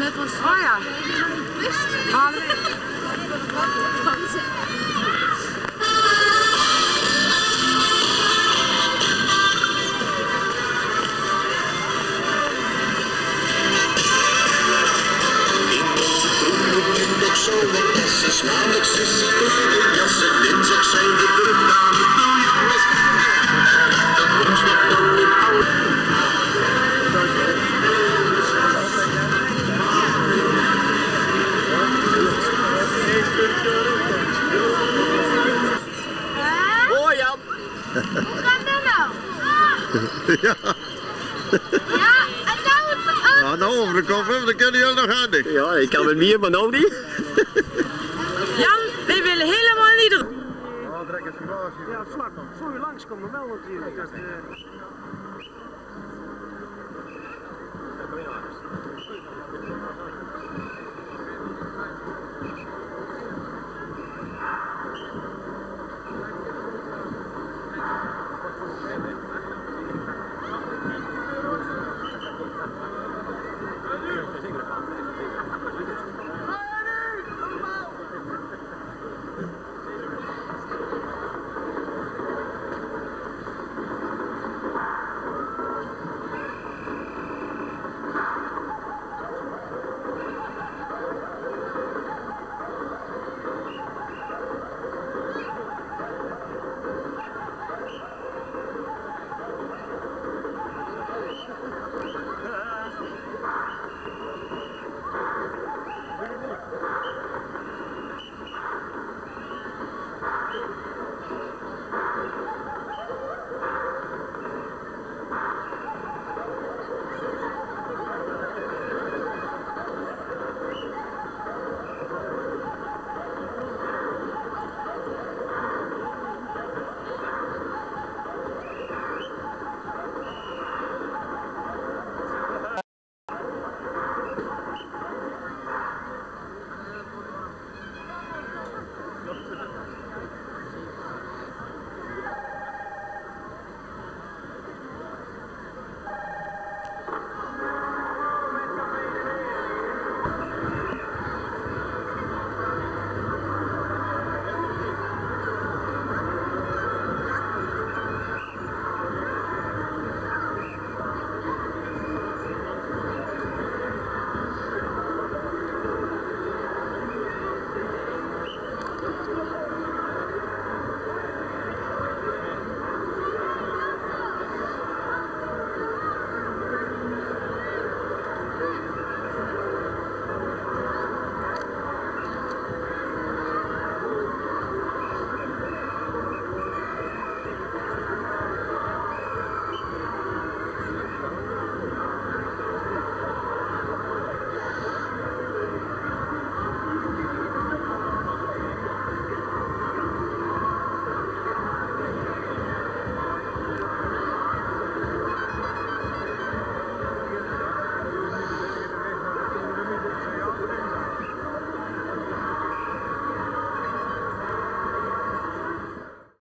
Met ons Oh ja. dat ken je nog aan niet. Ja, ik kan met meer, maar nou niet. Jan, wij willen helemaal niet erop. Oh, ja, trek eens vandaag. Ja, vlak. Voor u langskomt, dan wel natuurlijk. Dat, uh...